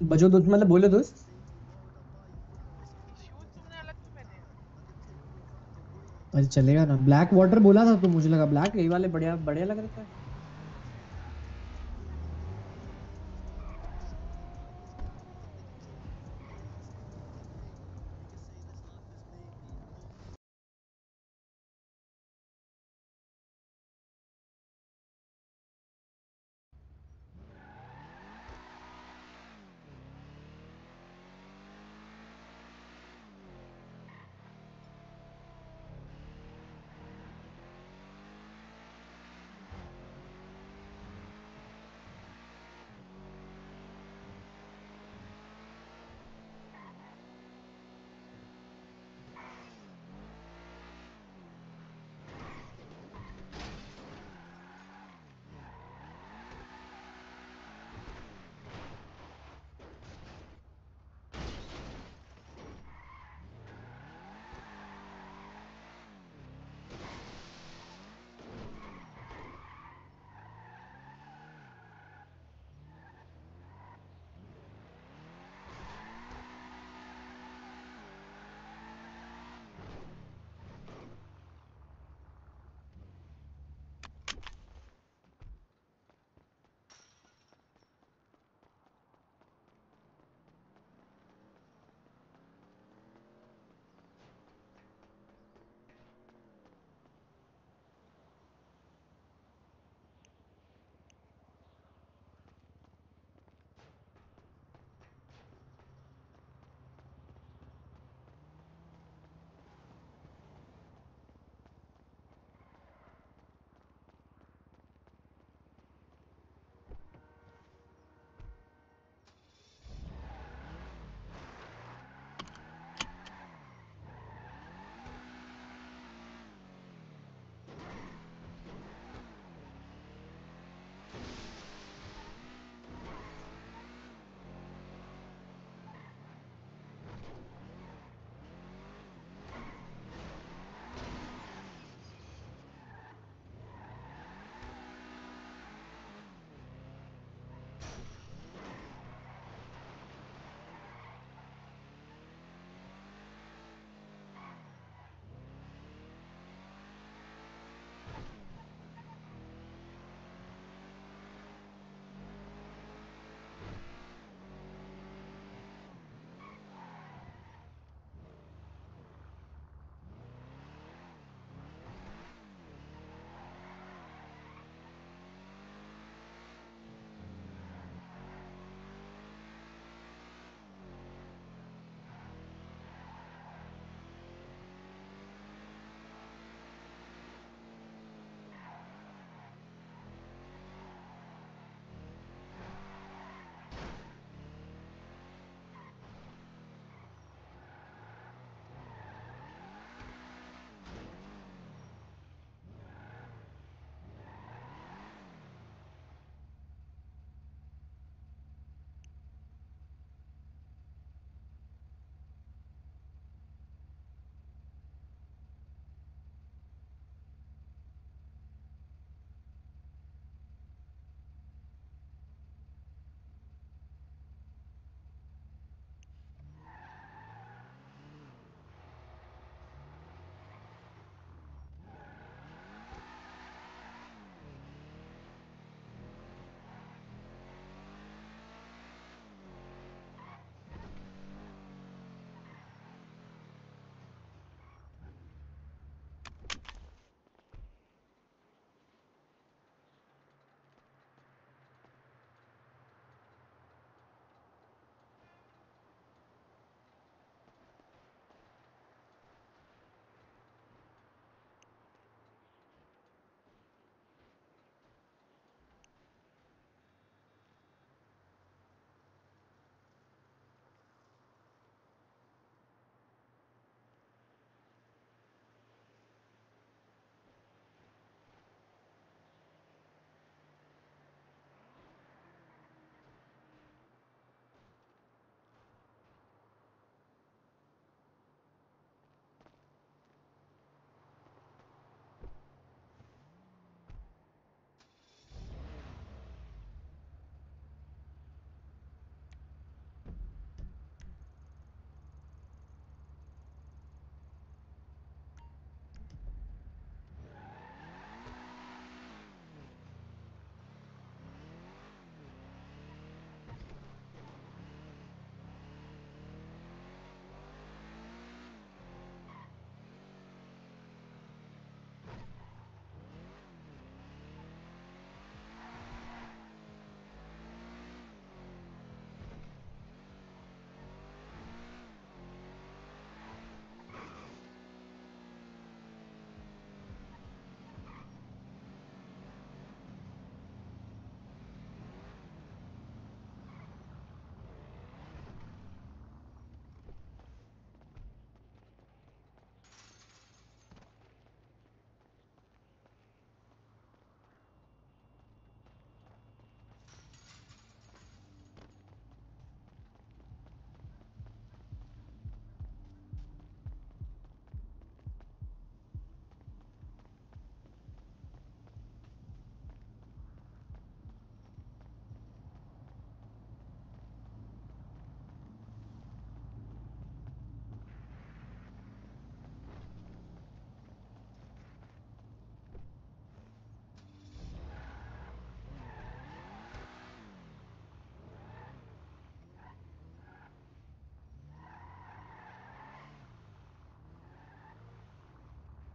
बजो दोस्त मतलब बोलो दोस्त। अच्छा चलेगा ना। ब्लैक वाटर बोला था तो मुझे लगा ब्लैक, यही वाले बढ़िया बढ़िया लग रहा था।